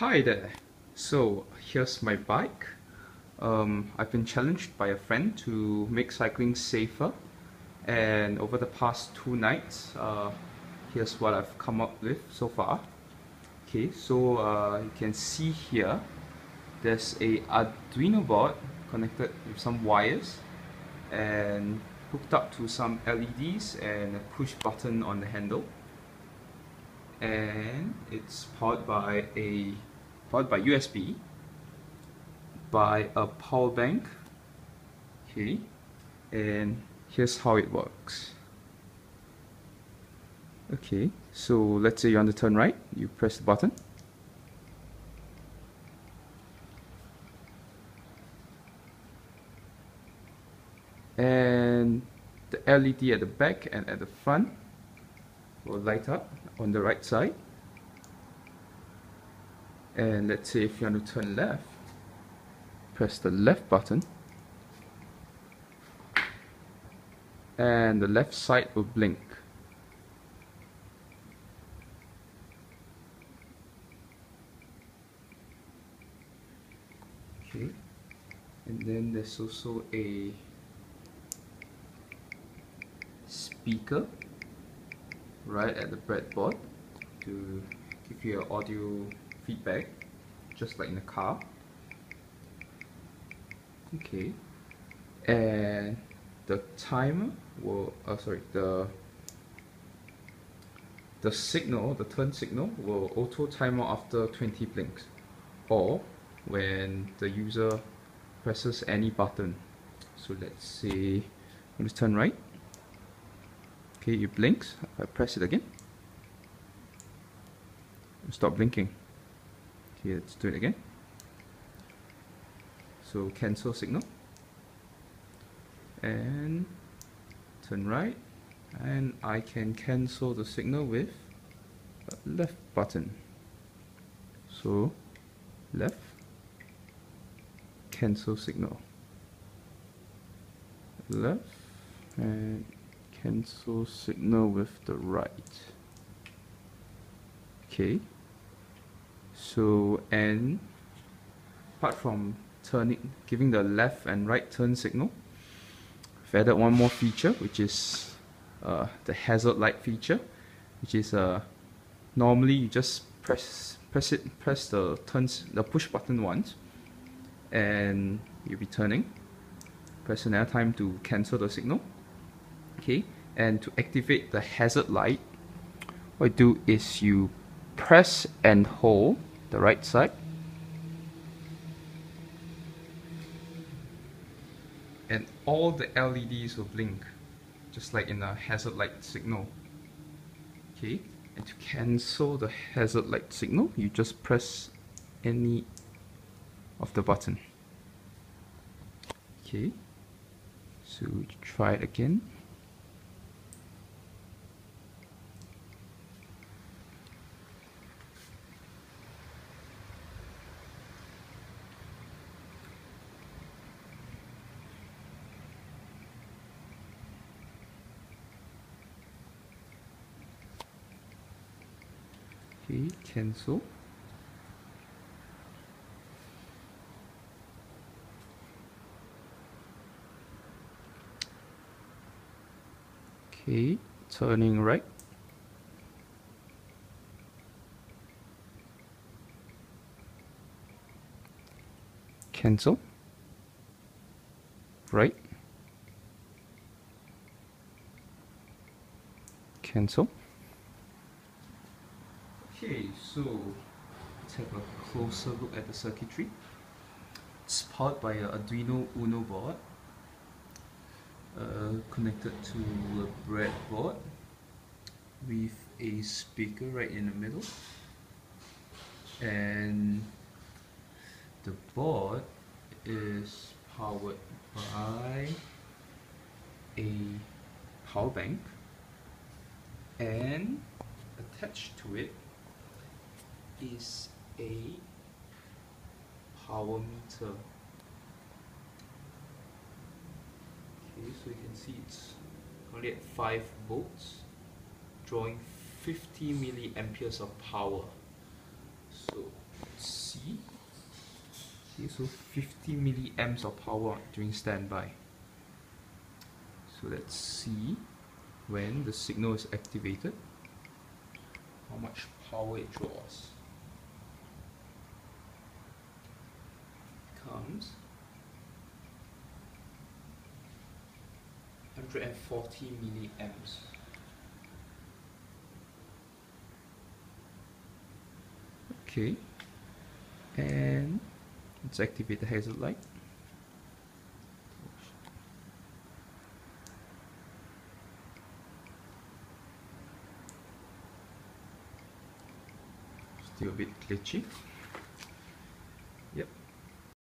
Hi there. So here's my bike. Um, I've been challenged by a friend to make cycling safer and over the past two nights uh, here's what I've come up with so far. Okay, so uh, you can see here there's a Arduino board connected with some wires and hooked up to some LEDs and a push button on the handle and it's powered by a powered by USB by a power bank. Okay. And here's how it works. Okay. So let's say you want to turn right. You press the button. And the LED at the back and at the front will light up on the right side. And let's say if you want to turn left. Press the left button. And the left side will blink. Okay. And then there's also a speaker right at the breadboard to give you an audio feedback just like in the car. Okay. And the timer will uh, sorry the the signal the turn signal will auto timer after 20 blinks or when the user presses any button. So let's say let's turn right okay it blinks I press it again. Stop blinking. Okay let's do it again. So cancel signal. And turn right. And I can cancel the signal with left button. So left. Cancel signal. Left. And cancel signal with the right. Okay. So and apart from turning giving the left and right turn signal I've added one more feature which is uh, the hazard light feature which is uh, normally you just press press it press the turns the push button once and you'll be turning. Press another time to cancel the signal. Okay and to activate the hazard light what you do is you press and hold the right side. And all the LEDs will blink just like in a hazard light signal. Okay and to cancel the hazard light signal you just press any of the button. Okay so try it again okay cancel okay turning right. Cancel right. Cancel so let's have a closer look at the circuitry. It's powered by an Arduino Uno board uh, connected to a breadboard with a speaker right in the middle and the board is powered by a power bank and attached to it is a power meter. Okay, so you can see it's only at 5 volts, drawing 50 milliamperes of power. So let's see. Okay, so 50 milliamps of power during standby. So let's see when the signal is activated, how much power it draws. 140 milliamps. Okay, and let's activate the hazard light. Still a bit glitchy.